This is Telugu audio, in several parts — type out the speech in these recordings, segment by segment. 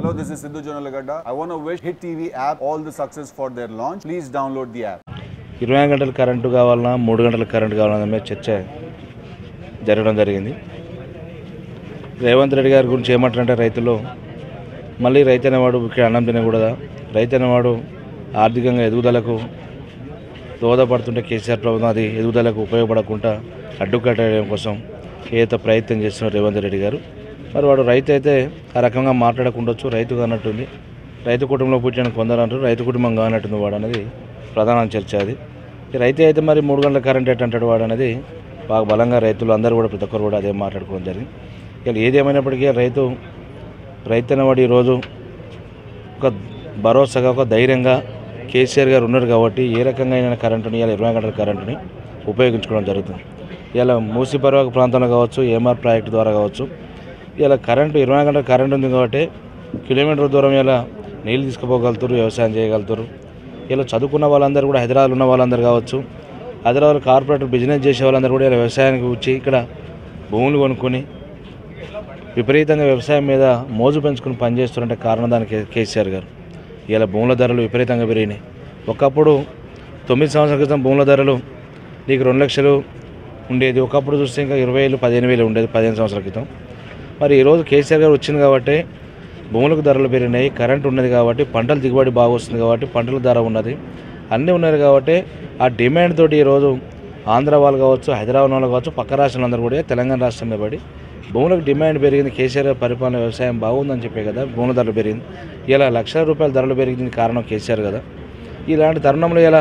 Hello, this is Sidhu Jonalagada. I want to wish Hit TV app all the success for their launch. Please download the app. ఇరవై గంటల గంటలు కరెంటు కావాలన్నా మూడు గంటల కరెంటు కావాలన్నా మీద చర్చ జరగడం జరిగింది రేవంత్ రెడ్డి గారి గురించి ఏమంటారంటే రైతులు మళ్ళీ రైతు అనేవాడు ఇక్కడ అన్నం తినకూడదా రైతు అనేవాడు ఆర్థికంగా ఎదుగుదలకు దోహదపడుతుంటే కేసీఆర్ ప్రభుత్వం అది ఎదుగుదలకు ఉపయోగపడకుండా అడ్డుకట్టడం కోసం ఏదో ప్రయత్నం చేస్తున్నారు రేవంత్ రెడ్డి గారు మరి వాడు రైతు అయితే ఆ రకంగా మాట్లాడకుండొచ్చు రైతు కానట్టుంది రైతు కుటుంబంలో పుట్టిన కొందరు అంటారు రైతు కుటుంబం కానట్టుంది వాడు అనేది ప్రధాన చర్చ అది. రైతే రైతు అయితే మరి మూడు గంటల కరెంట్ ఎట్ అంటాడు వాడు అనేది బాగా బలంగా రైతులు అందరూ కూడా ప్రతి ఒక్కరు కూడా అదే మాట్లాడుకోవడం జరిగింది. ఇక ఏది రైతు రైతు అనేవాడు ఈరోజు ఒక భరోసాగా ఒక ధైర్యంగా కేసీఆర్ గారు ఉన్నారు కాబట్టి ఏ రకంగా అయినా కరెంటుని ఇలా ఇరవై గంటల కరెంటుని ఉపయోగించుకోవడం జరుగుతుంది. ఇలా మూసి పర్వాక ప్రాంతంలో కావచ్చు ఏఎంఆర్ ప్రాజెక్టు ద్వారా కావచ్చు ఇలా కరెంటు ఇరవై గంటల కరెంట్ ఉంది కాబట్టి కిలోమీటర్ దూరం ఇలా నీళ్ళు తీసుకుపోగలుగుతారు వ్యవసాయం చేయగలుగుతారు. ఇలా చదువుకున్న వాళ్ళందరూ కూడా హైదరాబాద్ ఉన్న వాళ్ళందరూ కావచ్చు హైదరాబాద్ కార్పొరేటర్ బిజినెస్ చేసే వాళ్ళందరూ కూడా ఇలా వ్యవసాయానికి వచ్చి ఇక్కడ భూములు కొనుక్కొని విపరీతంగా వ్యవసాయం మీద మోజు పెంచుకుని పనిచేస్తుంటే కారణం దానికి కేసీఆర్ గారు. ఇలా భూముల ధరలు విపరీతంగా పెరిగినాయి. ఒకప్పుడు తొమ్మిది సంవత్సరాల క్రితం భూముల ధరలు నీకు రెండు లక్షలు ఉండేది. ఒకప్పుడు చూస్తే ఇంకా ఇరవై వేలు పదిహేను వేలు ఉండేది పదిహేను సంవత్సరాల క్రితం. మరి ఈరోజు కేసీఆర్ గారు వచ్చింది కాబట్టి భూములకు ధరలు పెరిగినాయి కరెంట్ ఉన్నది కాబట్టి పంటల దిగుబడి బాగా వస్తుంది కాబట్టి పంటల ధర ఉన్నది. అన్నీ ఉన్నది కాబట్టి ఆ డిమాండ్ తోటి ఈరోజు ఆంధ్ర వాళ్ళు కావచ్చు హైదరాబాద్ వాళ్ళు కావచ్చు పక్క రాష్ట్రాలందరూ కూడా తెలంగాణ రాష్ట్రం మీద పడి భూములకు డిమాండ్ పెరిగింది కేసీఆర్ పరిపాలన వ్యవసాయం బాగుందని చెప్పే కదా భూముల ధరలు పెరిగింది. ఇలా లక్షల రూపాయల ధరలు పెరిగింది కారణం కేసీఆర్ కదా. ఇలాంటి తరుణంలో ఇలా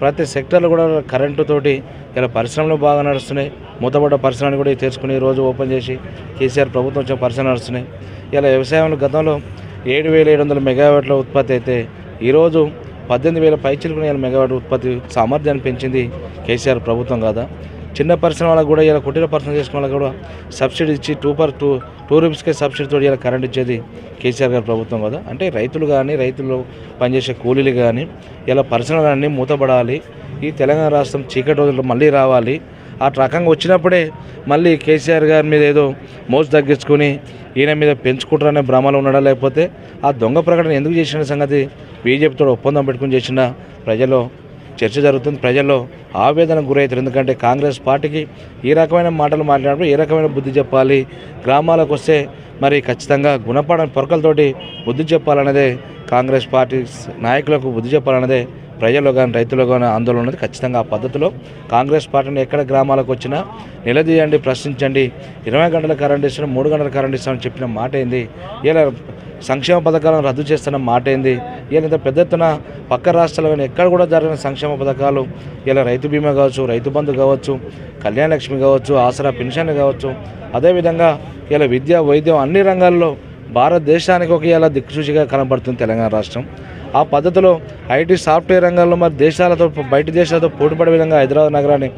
ప్రతి సెక్టర్లో కూడా కరెంటు తోటి ఇలా పరిశ్రమలు బాగా నడుస్తున్నాయి. మూతపడ్డ పరిశ్రమలు కూడా తెరుచుకుని రోజు ఓపెన్ చేసి కేసీఆర్ ప్రభుత్వం వచ్చిన పరిశ్రమలు నడుస్తున్నాయి. ఇలా వ్యవసాయంలో గతంలో ఏడు వేల ఏడు వందల మెగావాట్ల ఉత్పత్తి అయితే ఈరోజు పద్దెనిమిది వేల పైచిలుకుని ఇలా మెగావాట్ ఉత్పత్తి సామర్థ్యాన్ని పెంచింది కేసీఆర్ ప్రభుత్వం కదా? చిన్న పర్సన్ వాళ్ళకు కూడా ఇలా కుటీర పరిశ్రమ చేసుకున్న వాళ్ళకి కూడా సబ్సిడీ ఇచ్చి టూ పర్ టూ టూ రూపీస్కే సబ్సిడీతో ఇలా కరెంట్ ఇచ్చేది కేసీఆర్ గారి ప్రభుత్వం కదా. అంటే రైతులు కానీ రైతులు పనిచేసే కూలీలు కానీ ఇలా పరిశ్రమలు కానీ మూతపడాలి. ఈ తెలంగాణ రాష్ట్రం చీకటి రోజుల్లో మళ్ళీ రావాలి. ఆ రకంగా వచ్చినప్పుడే మళ్ళీ కేసీఆర్ గారి మీద ఏదో మోజు తగ్గించుకుని ఈయన మీద పెంచుకుంటారనే భ్రమలో ఉన్నాడా? లేకపోతే ఆ దొంగ ప్రకటన ఎందుకు చేసిన సంగతి బీజేపీతో ఒప్పందం పెట్టుకుని చేసిన ప్రజలు చర్చ జరుగుతుంది. ప్రజల్లో ఆవేదన గురవుతారు. ఎందుకంటే కాంగ్రెస్ పార్టీకి ఈ రకమైన మాటలు మాట్లాడినప్పుడు ఏ రకమైన బుద్ధి చెప్పాలి? గ్రామాలకు వస్తే మరి ఖచ్చితంగా గుణపాఠం పొరకలతోటి బుద్ధి చెప్పాలన్నదే కాంగ్రెస్ పార్టీ నాయకులకు బుద్ధి చెప్పాలన్నదే ప్రజలు కానీ రైతులు కానీ ఆందోళన ఉన్నది. ఖచ్చితంగా ఆ పద్ధతిలో కాంగ్రెస్ పార్టీని ఎక్కడ గ్రామాలకు వచ్చినా నిలదీయండి ప్రశ్నించండి. ఇరవై గంటల కరెంట్ ఇస్తాం మూడు గంటల కరెంట్ ఇస్తామని చెప్పిన మాట ఏంది? ఇలా సంక్షేమ పథకాలను రద్దు చేస్తున్న మాట ఏంది? ఇలా ఇంత పెద్ద ఎత్తున పక్క రాష్ట్రాలు కానీ ఎక్కడ కూడా జరిగిన సంక్షేమ పథకాలు ఇలా రైతు బీమా కావచ్చు రైతు బంధు కావచ్చు కళ్యాణ లక్ష్మి కావచ్చు ఆసరా పెన్షన్ కావచ్చు అదేవిధంగా ఇలా విద్య వైద్యం అన్ని రంగాల్లో భారతదేశానికి ఒక ఇలా దిక్సూచిగా కనబడుతుంది తెలంగాణ రాష్ట్రం. ఆ పద్ధతిలో ఐటీ సాఫ్ట్వేర్ రంగంలో మరి దేశాలతో బయట దేశాలతో పోటీపడే విధంగా హైదరాబాద్ నగరాన్ని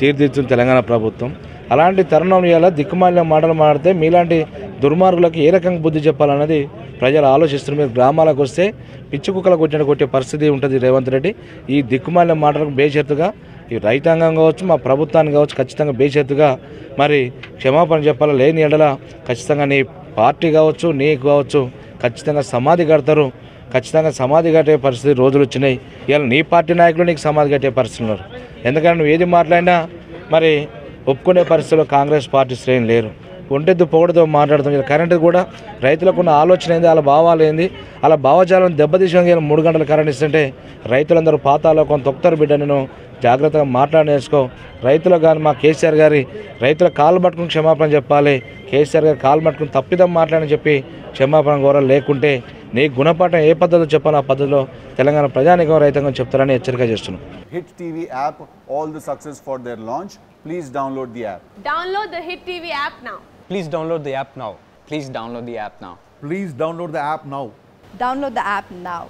తీర్చిదిద్దుతుంది తెలంగాణ ప్రభుత్వం. అలాంటి తరుణంలో ఇలా దిక్కుమాలిన మాటలు మాడితే మీలాంటి దుర్మార్గులకు ఏ రకంగా బుద్ధి చెప్పాలన్నది ప్రజలు ఆలోచిస్తున్నారు మీరు గ్రామాలకు వస్తే పిచ్చి కుక్కలకు వచ్చిన కొట్టే పరిస్థితి ఉంటుంది రేవంత్ రెడ్డి. ఈ దిక్కుమాలిన మాటలకు బేషరతుగా ఈ రైతాంగం కావచ్చు మా ప్రభుత్వాన్ని కావచ్చు ఖచ్చితంగా బేషరతుగా మరి క్షమాపణ చెప్పాలా? లేని ఎడల ఖచ్చితంగా నీ పార్టీ కావచ్చు నీకు కావచ్చు ఖచ్చితంగా సమాధి కడతారు. ఖచ్చితంగా సమాధి కట్టే పరిస్థితి రోజులు వచ్చినాయి. ఇవాళ నీ పార్టీ నాయకులు నీకు సమాధి కట్టే పరిస్థితులు ఉన్నారు. ఎందుకంటే నువ్వు ఏది మాట్లాడినా మరి ఒప్పుకునే పరిస్థితిలో కాంగ్రెస్ పార్టీ శ్రేణి లేరు. ఒంటెద్దు పొగడుతో మాట్లాడుతాం. కరెంటు కూడా రైతులకు ఉన్న ఆలోచన ఏంది? వాళ్ళ భావాలు ఏంది? అలా భావజాలను దెబ్బతీసిన మూడు గంటల కరెంట్ ఇస్తుంటే రైతులందరూ పాతాలో కొంత తొక్తారు బిడ్డ. నేను జాగ్రత్తగా మాట్లాడి నేర్చుకో రైతులకు కానీ మా కేసీఆర్ గారి రైతుల కాలు పట్టుకుని క్షమాపణ చెప్పాలి. కేసీఆర్ గారు కాలు మట్టుకుని తప్పిదం మాట్లాడని చెప్పి క్షమాపణ కోరాలి లేకుంటే నీ గుణపాఠం ఏ పద్ధతిలో చెప్పాలో ఆ పద్ధతిలో తెలంగాణ ప్రజానికం రైతాంగం చెప్తారని హెచ్చరిక చేస్తున్నాం. Hit TV app all the success for their launch please download the app download the Hit TV app now please download the app now please download the app now please download the app now download the app now